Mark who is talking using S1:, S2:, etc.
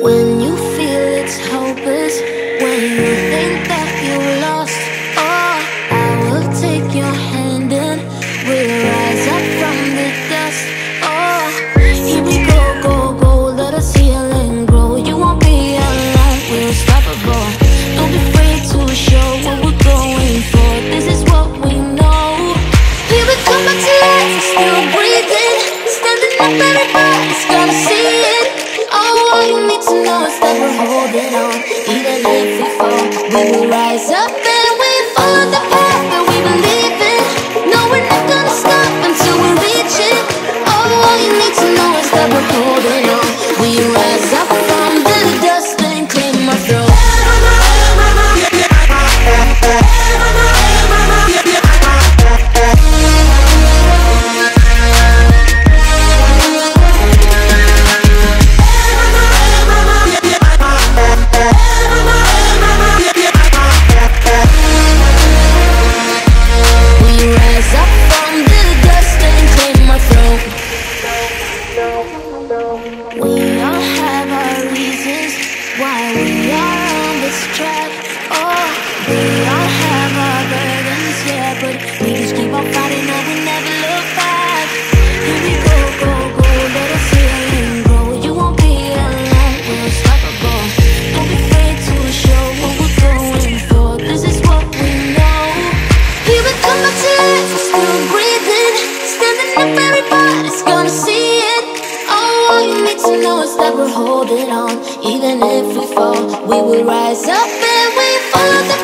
S1: When you feel it's hopeless it know. and if we fall, we will rise up and we follow the